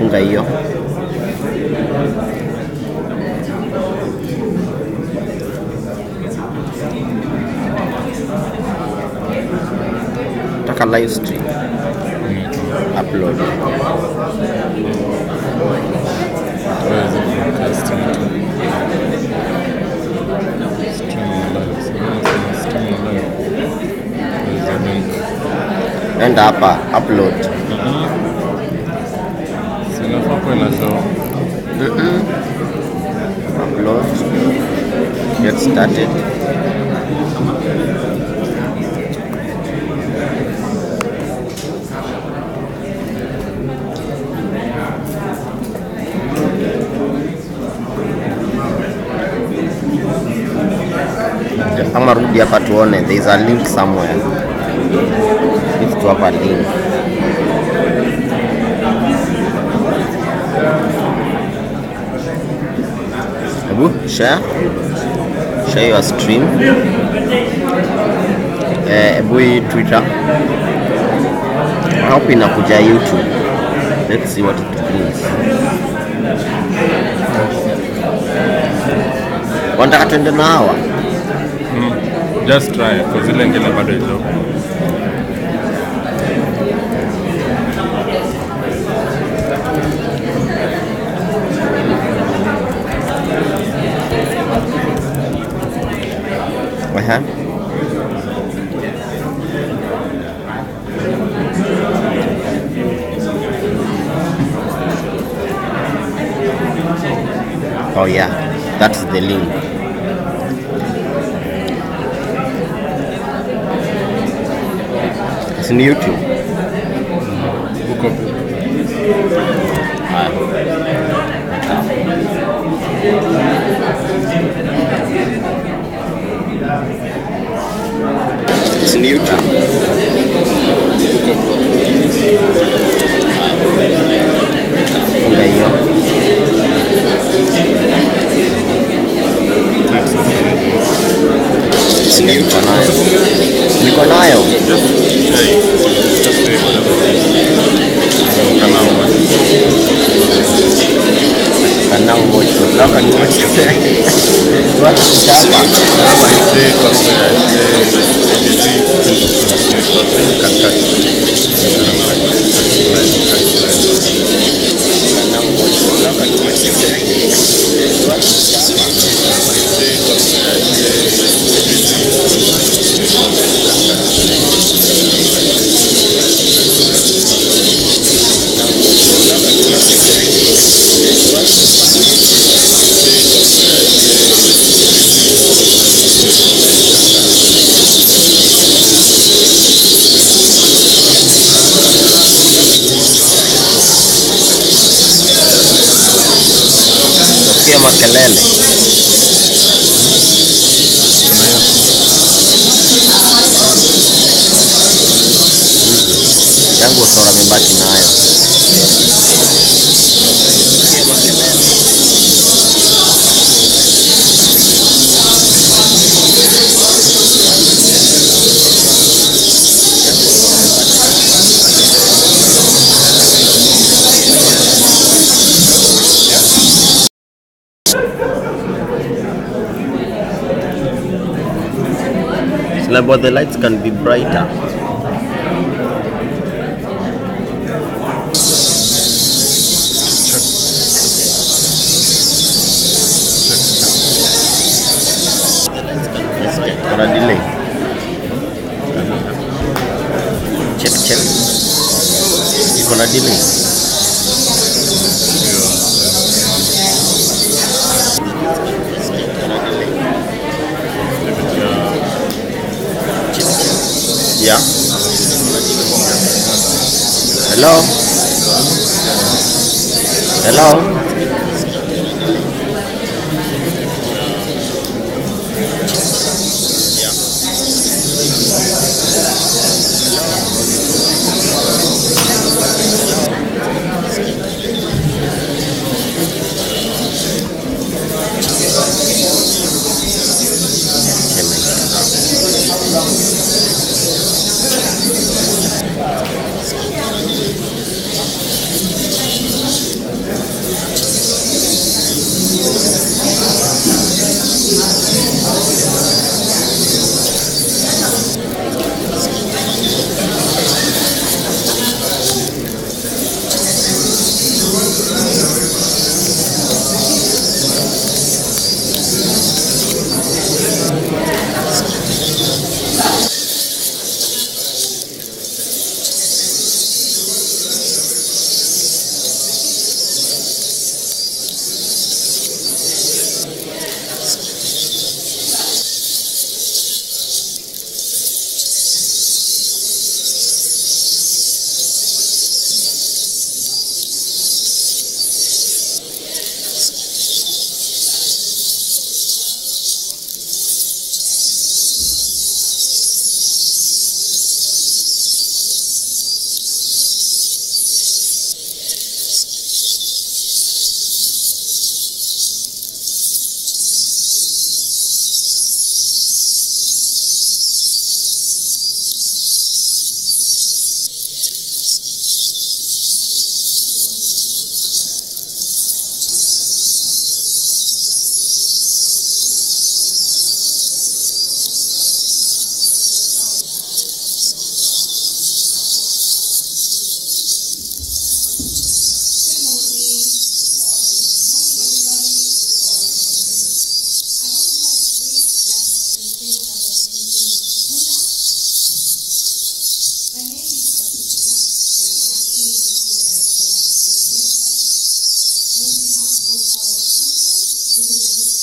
funga hiyo taka live stream upload enda hapa upload sinafaa kuwa Mm -mm. upload. Get started. Ama rudi hapa tuone. There is a link somewhere. If tu hapa link hebu share share your stream. Eh, hebu twitter. I hope inakuja youtube? Let's see what it brings wanataka tuende na hawa? Just try kwa zile ngine bado hizo It's in YouTube. huko It's in YouTube. Hiyo. Mikonayo. Mikonayo. Kanao moja. Lao kanao moja. Watu mtapa. Katikati. Makelele. yangu sora mebaki nayo. But the lights can be brighter. Yeah. Hello. Hello.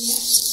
Yes.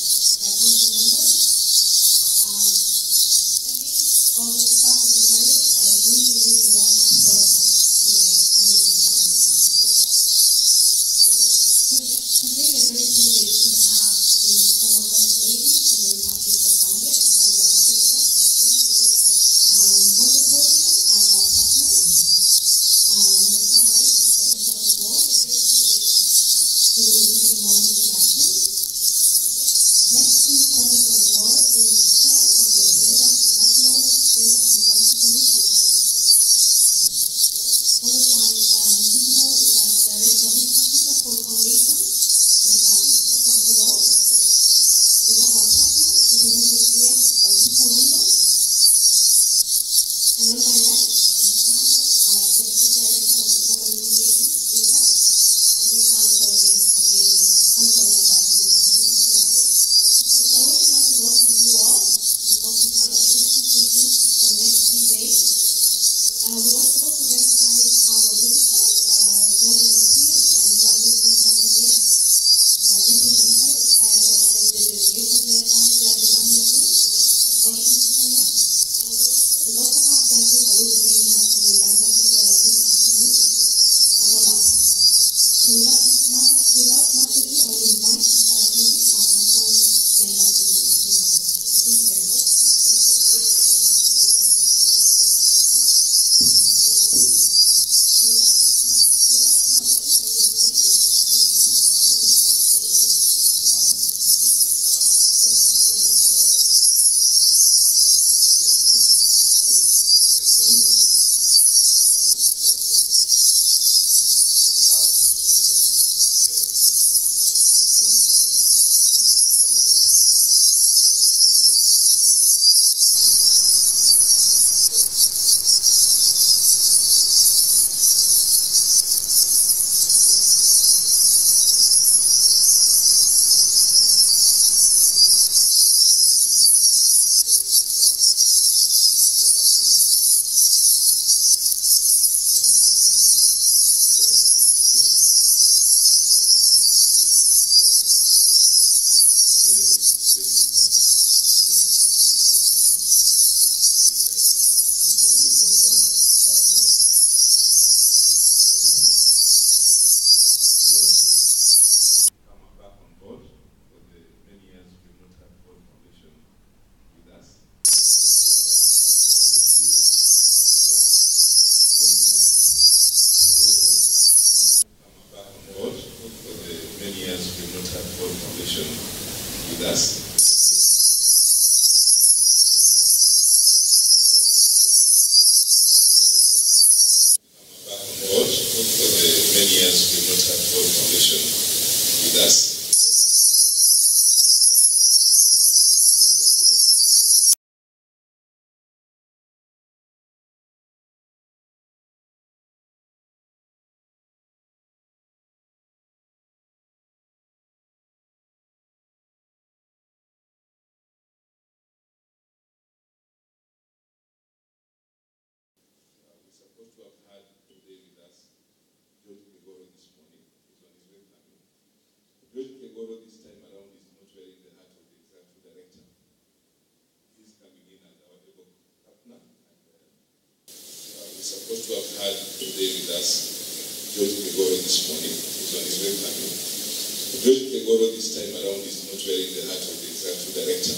this morning. He's on his way coming. The project Kegoro this time around is not wearing the hat of the executive director.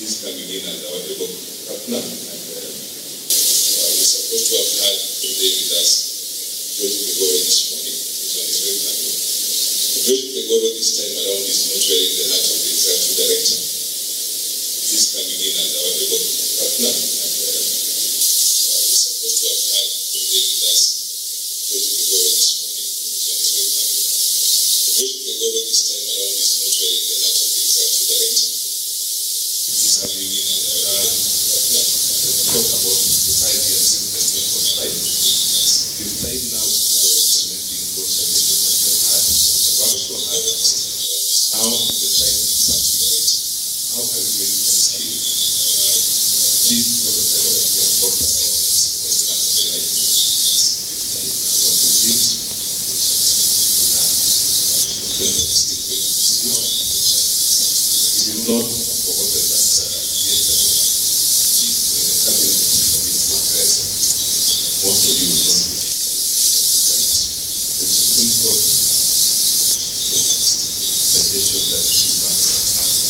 He's coming in as our able partner. And, uh, uh, we're supposed to have had today with us Project Kegoro. this morning. He's on his way coming. The project Kegoro this time around is not wearing the hat of the executive director. He's coming in as our able partner. how the Chinese can. How are we going this that we have talked about for the last is that uh, the you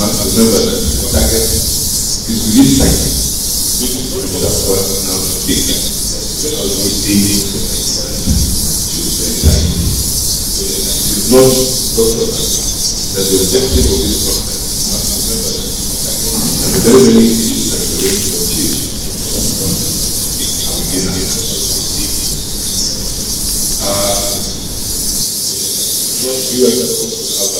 once remember that the target is recycling. That's what now speaking. Because we did It's not doctors. That's the objective of this conference. And there are many issues that we have to achieve. Uh, you are supposed to have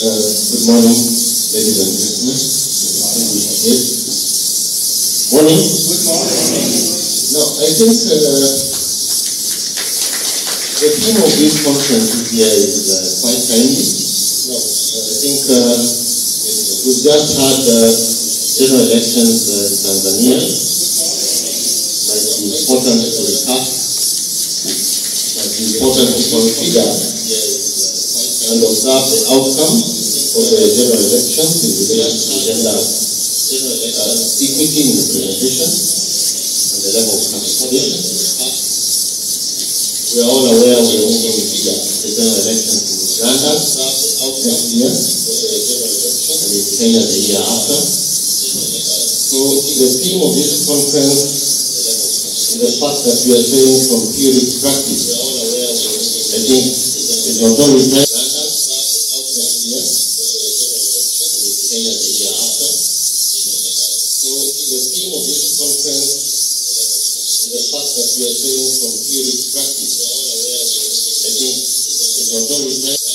uh, good morning, ladies and gentlemen. Yes. Morning. Good morning. No, I think uh, the theme of this conference here is uh, quite timely. No, I think uh, we've just had uh, general elections uh, in Tanzania. Might be important to recap. Might important to consider and observe the outcome of the general elections in relation to gender uh, equity in representation and the level of participation. We are all aware of are moving to the general elections in Uganda next year and in Kenya the year after. So the theme of this conference is the fact that we are saying from theory to practice. I think it's not only and in the year after. So the theme of this conference is the fact that we are saying from theory to practice. I think it's not only